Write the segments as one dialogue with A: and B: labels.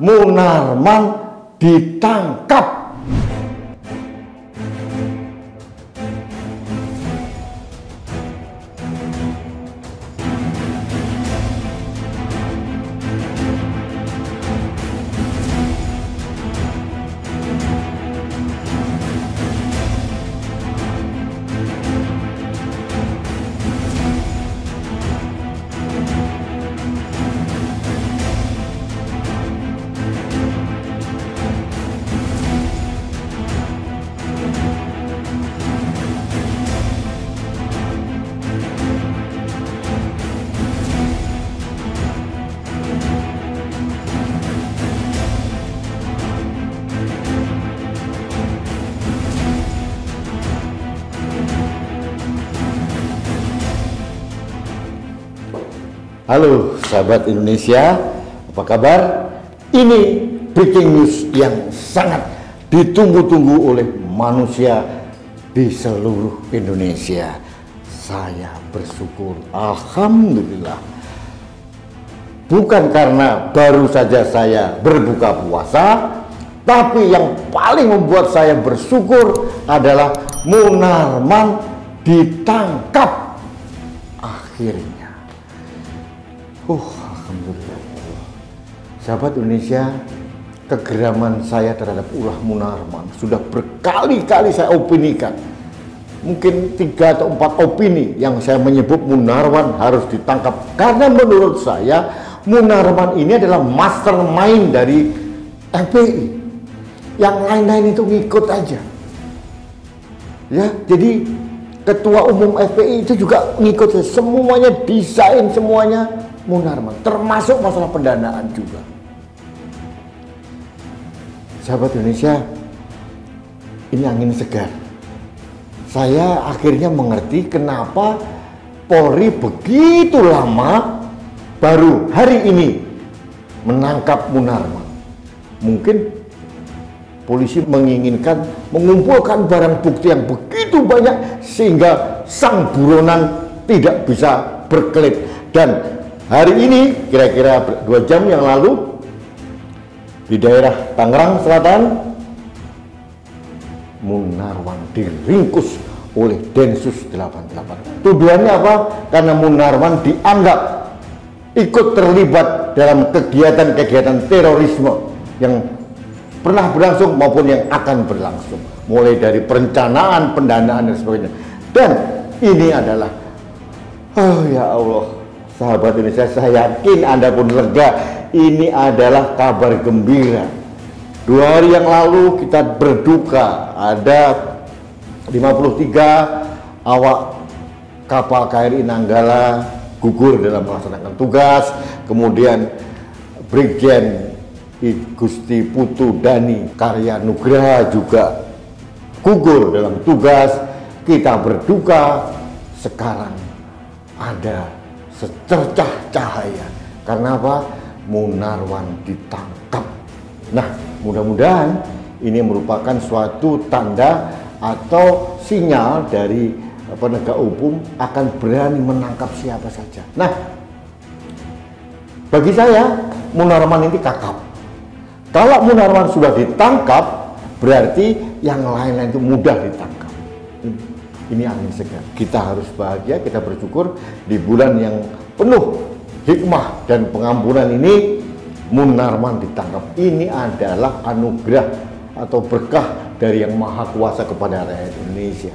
A: Munarman ditangkap. Halo sahabat Indonesia, apa kabar? Ini breaking news yang sangat ditunggu-tunggu oleh manusia di seluruh Indonesia. Saya bersyukur, Alhamdulillah. Bukan karena baru saja saya berbuka puasa, tapi yang paling membuat saya bersyukur adalah Munarman ditangkap akhirnya. Uh, Alhamdulillah. Sahabat Indonesia, kegeraman saya terhadap ulah Munarman sudah berkali-kali saya opinikan. Mungkin tiga atau empat opini yang saya menyebut Munarman harus ditangkap. Karena menurut saya, Munarman ini adalah mastermind dari FPI. Yang lain-lain itu ngikut aja. Ya, jadi ketua umum FPI itu juga ngikut semuanya desain semuanya Munarman, termasuk masalah pendanaan juga. Sahabat Indonesia, ini angin segar. Saya akhirnya mengerti kenapa Polri begitu lama baru hari ini menangkap Munarman. Mungkin polisi menginginkan mengumpulkan barang bukti yang begitu banyak sehingga sang buronan tidak bisa berkelit dan hari ini kira-kira dua jam yang lalu di daerah Tangerang Selatan Munarwan diringkus oleh Densus 88 tuduhannya apa? karena Munarwan dianggap ikut terlibat dalam kegiatan-kegiatan terorisme yang pernah berlangsung maupun yang akan berlangsung. Mulai dari perencanaan, pendanaan dan sebagainya. Dan ini adalah oh ya Allah sahabat Indonesia saya yakin Anda pun lega. Ini adalah kabar gembira. Dua hari yang lalu kita berduka. Ada 53 awak kapal KRI Nanggala gugur dalam melaksanakan tugas. Kemudian Brigjen Gusti Putu Dani Karya Nugraha juga gugur dalam tugas. Kita berduka. Sekarang ada secercah cahaya karena apa? Munarwan ditangkap. Nah mudah-mudahan ini merupakan suatu tanda atau sinyal dari penegak hukum akan berani menangkap siapa saja. Nah bagi saya Munarman ini kakap. Kalau Munarman sudah ditangkap, berarti yang lain-lain itu mudah ditangkap. Ini angin segar. Kita harus bahagia, kita bersyukur di bulan yang penuh hikmah dan pengampunan ini Munarman ditangkap. Ini adalah anugerah atau berkah dari yang maha kuasa kepada rakyat Indonesia.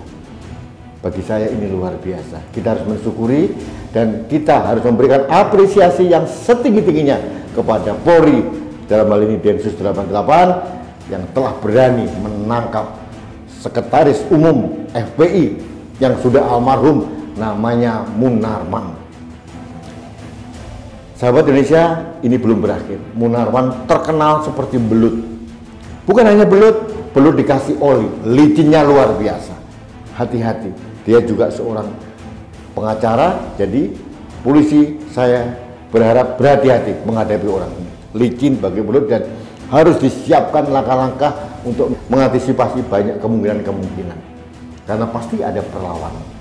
A: Bagi saya ini luar biasa. Kita harus mensyukuri dan kita harus memberikan apresiasi yang setinggi-tingginya kepada Polri dalam hal ini Densus 88 yang telah berani menangkap sekretaris umum FPI yang sudah almarhum namanya Munarman. Sahabat Indonesia, ini belum berakhir. Munarman terkenal seperti belut. Bukan hanya belut, belut dikasih oli, licinnya luar biasa. Hati-hati, dia juga seorang pengacara, jadi polisi saya berharap berhati-hati menghadapi orang ini licin bagi mulut dan harus disiapkan langkah-langkah untuk mengantisipasi banyak kemungkinan-kemungkinan karena pasti ada perlawanan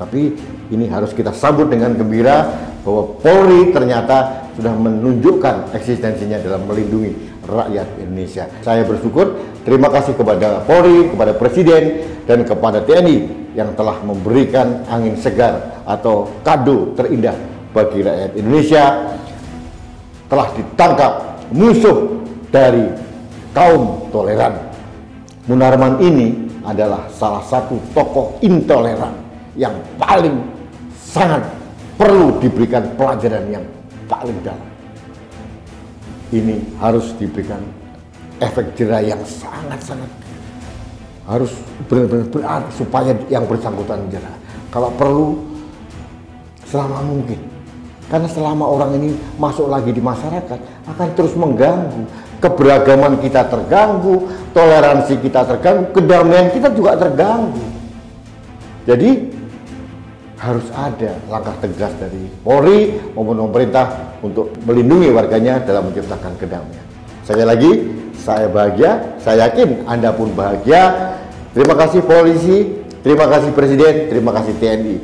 A: tapi ini harus kita sambut dengan gembira bahwa Polri ternyata sudah menunjukkan eksistensinya dalam melindungi rakyat Indonesia. Saya bersyukur, terima kasih kepada Polri, kepada Presiden, dan kepada TNI yang telah memberikan angin segar atau kado terindah bagi rakyat Indonesia telah ditangkap musuh dari kaum toleran. Munarman ini adalah salah satu tokoh intoleran yang paling sangat perlu diberikan pelajaran yang paling dalam. Ini harus diberikan efek jerah yang sangat-sangat harus benar-benar berarti supaya yang bersangkutan jerah. Kalau perlu selama mungkin. Karena selama orang ini masuk lagi di masyarakat akan terus mengganggu keberagaman kita terganggu, toleransi kita terganggu, kedamaian kita juga terganggu. Jadi harus ada langkah tegas dari Polri maupun pemerintah untuk melindungi warganya dalam menciptakan kedamaian. Sekali lagi, saya bahagia, saya yakin Anda pun bahagia. Terima kasih polisi, terima kasih Presiden, terima kasih TNI.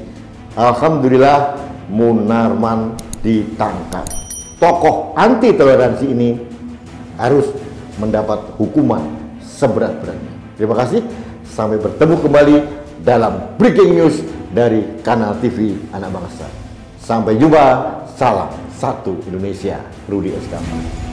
A: Alhamdulillah Munarman ditangkap. Tokoh anti toleransi ini harus mendapat hukuman seberat-beratnya. Terima kasih. Sampai bertemu kembali dalam breaking news dari kanal TV Anak Bangsa. Sampai jumpa. Salam satu Indonesia. Rudi Eskama.